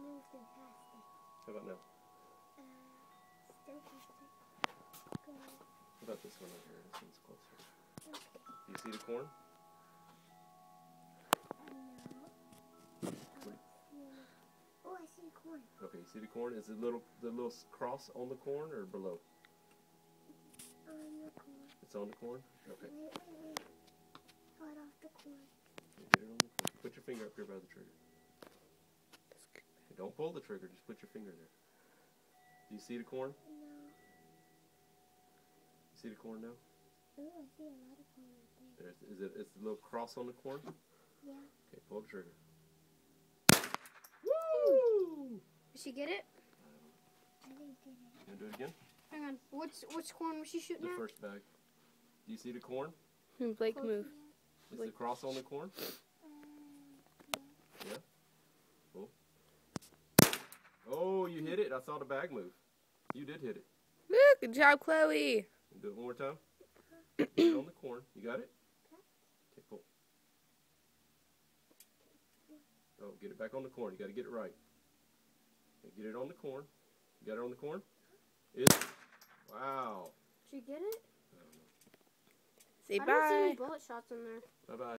moved and past it. How about now? Uh, still past it. Go. How about this one over here? This one's closer. Okay. Do you see the corn? No. I see corn. Okay, you see the corn? Is the little the little cross on the corn or below? On the corn. It's on the corn. Okay. Wait, wait, wait. Cut off the corn. You Get it on the corn. Put your finger up here by the trigger. Hey, Don't pull the trigger. Just put your finger there. Do you see the corn? No. You see the corn now? Oh, I see a lot of corn right there. There's, is it? It's the little cross on the corn. Yeah. Okay, pull the trigger. Woo! Did she get it? I didn't get it. You gonna do it again? Hang on. What's which corn was she shooting The at? first bag. Do you see the corn? Hmm, Blake Close move. Is the cross on the corn? Um, Yeah. Cool. Oh, you hit it. I saw the bag move. You did hit it. Woo, good job, Chloe. Do it one more time. On the corn. You got it? Okay, cool. Oh, get it back on the corn. You got to get it right. Okay, get it on the corn. You got it on the corn? It's wow. Did you get it? Say I don't see any bullet shots in there. Bye bye.